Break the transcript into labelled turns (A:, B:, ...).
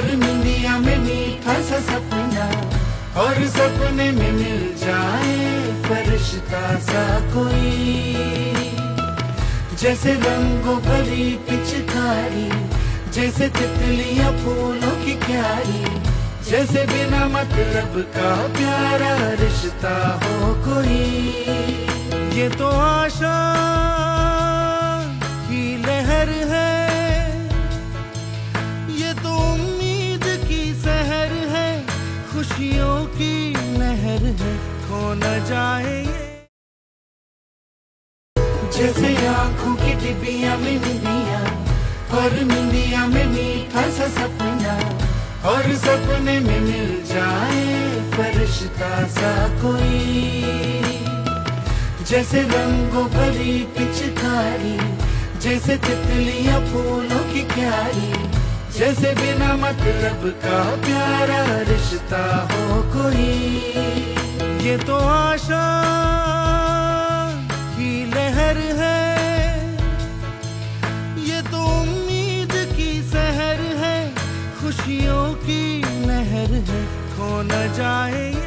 A: और निंदिया में मीठा सा सपना, और सपने में मिल जाए फरिश्ता सा कोई। जैसे रंगों भरी पिचकारी, जैसे तितलियाँ फूलों की क्यारी, जैसे बिना मतलब का प्यारा रिश्ता हो कोई। ये तो आशा लहर है खो न जाए जैसे आँखों की डिबिया में निंदिया और निंदिया में मीठा सा सपना, और सपने में मिल जाए फरिश्ता सा कोई। जैसे रंगों भरी पिचकारी, जैसे तितलियाँ फूलों की क्यारी जैसे बिना मतलब का प्यारा रिश्ता हो कोई। ये तो आशा की लहर है। ये तो उम्मीद की सहर है। खुशियों की लहर है। खो न जाए